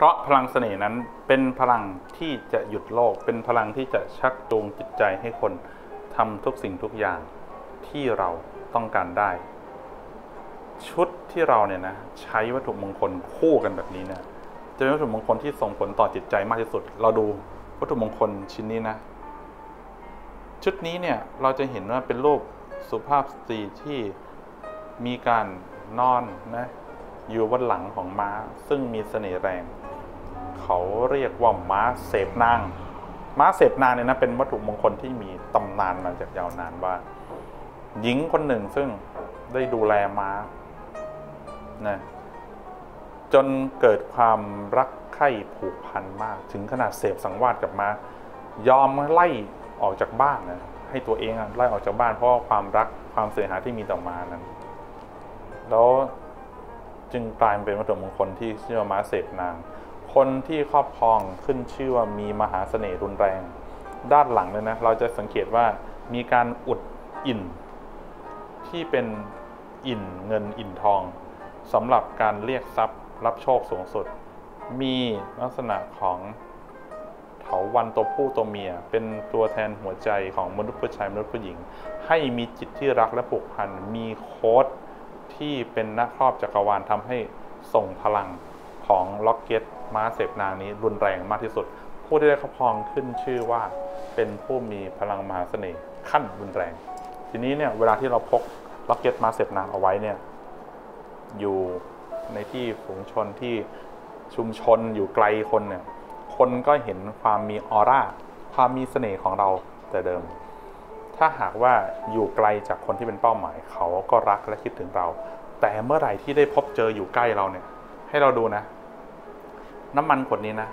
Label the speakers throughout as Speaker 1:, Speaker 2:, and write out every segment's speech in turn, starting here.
Speaker 1: เพราะพลังเสน่ห์นั้นเป็นพลังที่จะหยุดโลก เป็นพลังที่จะชักจูงจิตใจให้คนทำทุกสิ่งทุกอย่างที่เราต้องการได้ ชุดที่เราเนี่ยนะใช้วัตถุมงคลคู่กันแบบนี้เนี่ยจะเป็นวัตถุมงคลที่ส่งผลต่อจิตใจมากที่สุด เราดูวัตถุมงคลชิ้นนี้นะ ชุดนี้เนี่ยเราจะเห็นว่าเป็นรูปสุภาพสตรีที่มีการนอนนะอยู่บนหลังของม้าซึ่งมีเสน่ห์แรง เขาเรียกว่าม้าเสพนางม้าเสพนางเนี่ยนะเป็นวัตถุมงคลที่มีตำนานมาจากยาวนานว่า หญิงคนหนึ่งซึ่งได้ดูแลม้านะจนเกิดความรักใคร่ผูกพันมาก ถึงขนาดเสพสังวาสกับม้ายอมไล่ออกจากบ้านนะให้ตัวเองไล่ออกจากบ้านเพราะความรักความเสียหายที่มีต่อมานั้น แล้วจึงกลายเป็นวัตถุมงคลที่ชื่อว่าม้าเสพนาง คนที่ครอบครองขึ้นชื่อว่ามีมหาเสน่ห์รุนแรง ด้านหลังเลยนะ เราจะสังเกตว่ามีการอุดอินที่เป็นอินเงินอินทองสำหรับการเรียกทรัพย์รับโชคสูงสุด มีลักษณะของเถาวันตัวผู้ตัวเมีย เป็นตัวแทนหัวใจของมนุษย์ผู้ชายมนุษย์ผู้หญิง ให้มีจิตที่รักและผูกพันมีโค้ดที่เป็นนักครอบจักรวาลทำให้ส่งพลังของล็อกเก็ต ม้าเสพนางนี้รุนแรงมากที่สุด ผู้ที่ได้ครอบครองขึ้นชื่อว่าเป็นผู้มีพลังมหาเสน่ห์ขั้นรุนแรง ทีนี้เนี่ยเวลาที่เราพกล็อกเก็ตม้าเสพนางเอาไว้เนี่ยอยู่ในที่ฝูงชนที่ชุมชนอยู่ไกลคนเนี่ยคนก็เห็นความมีออร่าความมีเสน่ห์ของเราแต่เดิม ถ้าหากว่าอยู่ไกลจากคนที่เป็นเป้าหมายเขาก็รักและคิดถึงเรา แต่เมื่อไหร่ที่ได้พบเจออยู่ใกล้เราเนี่ย ให้เราดูนะ น้ำมันขวดนี้นะ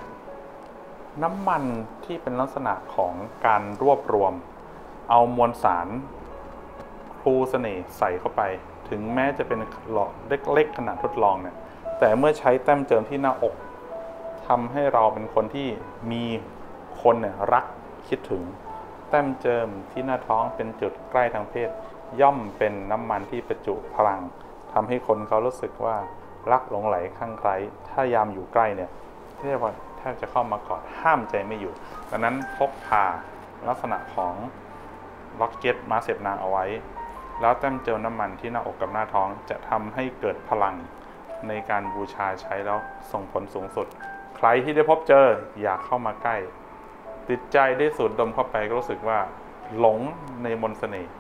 Speaker 1: น้ำมันที่เป็นลักษณะของการรวบรวม เอามวลสารครูเสน่ห์ใส่เข้าไป ถึงแม้จะเป็นหลอดเล็กๆขนาดทดลองเนี่ย แต่เมื่อใช้แต้มเจิมที่หน้าอกทำให้เราเป็นคนที่มีคนเนี่ยรักคิดถึง แต้มเจิมที่หน้าท้องเป็นจุดใกล้ทางเพศ ย่อมเป็นน้ำมันที่ประจุพลังทำให้คนเขารู้สึกว่ารักหลงไหลข้างใคร ถ้ายามอยู่ใกล้เนี่ย เรียกว่าแทบจะเข้ามากอดห้ามใจไม่อยู่ ดังนั้นพกพาลักษณะของล็อกเก็ตมาเสพนางเอาไว้ แล้วแต้มเจิมน้ำมันที่หน้าอกกับหน้าท้องจะทำให้เกิดพลังในการบูชาใช้แล้วส่งผลสูงสุด ใครที่ได้พบเจออยากเข้ามาใกล้ ติดใจได้สูดดมเข้าไปก็รู้สึกว่าหลงในมนต์เสน่ห์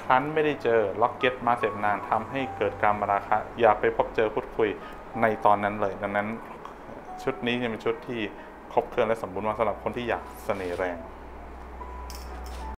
Speaker 1: ครั้นไม่ได้เจอล็อกเก็ตมาเสพนางทำให้เกิดการมาราคะ อยากไปพบเจอพูดคุยในตอนนั้นเลย ดังนั้น ชุดนี้จะเป็นชุดที่ครบเครื่องและสมบูรณ์มากสำหรับคนที่อยากเสน่ห์แรง